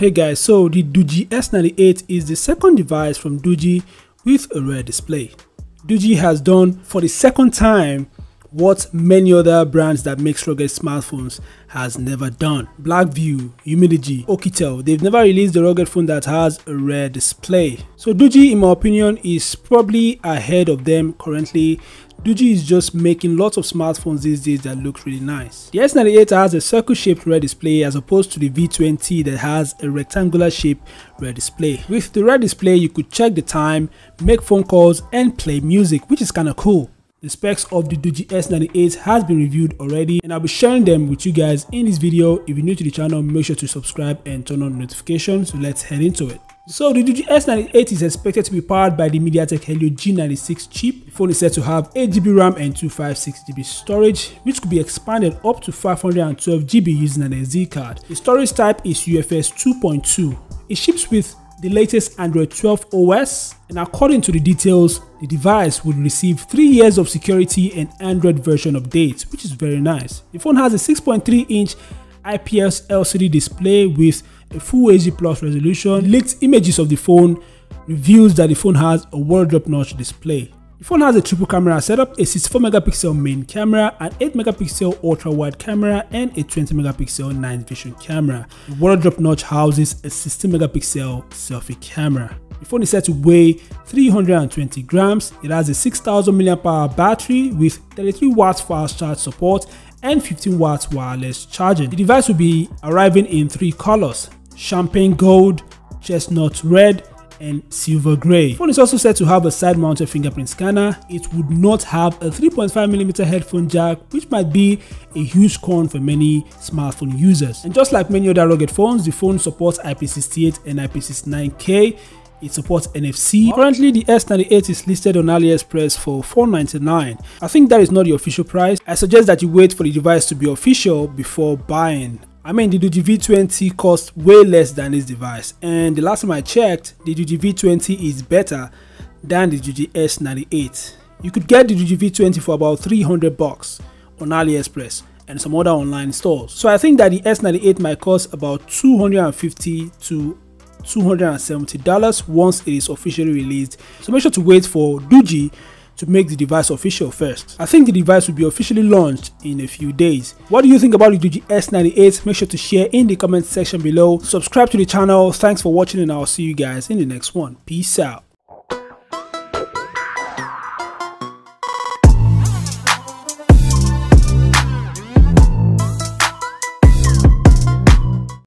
Hey guys, so the Doogee S98 is the second device from Doogee with a rear display. Doogee has done for the second time what many other brands that make rugged smartphones has never done. Blackview, Umidigi, Oukitel, they've never released a rugged phone that has a rear display. So Doogee in my opinion is probably ahead of them currently Doogee is just making lots of smartphones these days that look really nice. The S98 has a circle-shaped rear display as opposed to the V20 that has a rectangular shaped rear display. With the rear display, you could check the time, make phone calls and play music, which is kinda cool. The specs of the Doogee S98 has been reviewed already and I'll be sharing them with you guys in this video. If you're new to the channel, make sure to subscribe and turn on notifications. So let's head into it. So the Doogee S98 is expected to be powered by the MediaTek Helio G96 chip. The phone is said to have 8GB RAM and 256GB storage, which could be expanded up to 512GB using an SD card. The storage type is UFS 2.2. It ships with the latest Android 12 OS, and according to the details, the device would receive 3 years of security and Android version updates, which is very nice. The phone has a 6.3 inch IPS LCD display with a full HD plus resolution. Leaked images of the phone reveals that the phone has a waterdrop notch display. The phone has a triple camera setup, a 64 megapixel main camera, an 8 megapixel ultra wide camera, and a 20 megapixel night vision camera. The waterdrop notch houses a 16 megapixel selfie camera. The phone is said to weigh 320 grams. It has a 6000 mAh battery with 33 watts fast charge support and 15 watts wireless charging. The device will be arriving in three colors champagne gold, chestnut red, and silver grey. The phone is also said to have a side-mounted fingerprint scanner. It would not have a 3.5mm headphone jack, which might be a huge con for many smartphone users. And just like many other rugged phones, the phone supports IP68 and IP69K. It supports NFC. Currently, the S98 is listed on AliExpress for 499. I think that is not the official price. I suggest that you wait for the device to be official before buying. I mean, the Doogee V20 costs way less than this device, and the last time I checked, the Doogee V20 is better than the Doogee S98. You could get the Doogee V20 for about 300 bucks on AliExpress and some other online stores. So I think that the S98 might cost about 250 to $270 once it is officially released. So make sure to wait for Doogee to make the device official first. I think the device will be officially launched in a few days. What do you think about the Doogee S98? Make sure to share in the comment section below. Subscribe to the channel. Thanks for watching and I'll see you guys in the next one. Peace out.